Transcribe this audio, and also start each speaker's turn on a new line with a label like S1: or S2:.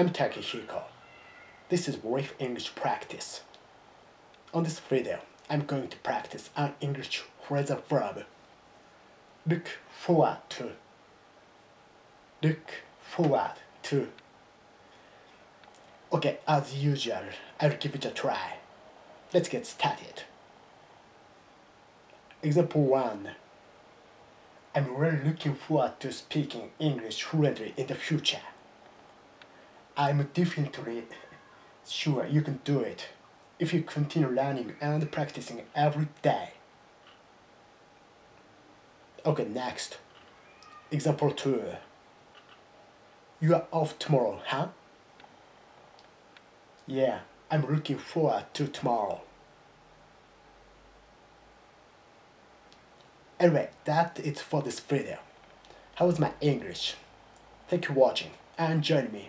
S1: I'm Takehiko. This is brief English practice. On this video, I'm going to practice an English phrasal verb. Look forward to. Look forward to. Okay, as usual, I'll give it a try. Let's get started. Example 1. I'm really looking forward to speaking English fluently in the future. I'm definitely sure you can do it if you continue learning and practicing every day. Okay, next. Example 2. You are off tomorrow, huh? Yeah, I'm looking forward to tomorrow. Anyway, that is for this video. How was my English? Thank you for watching and join me.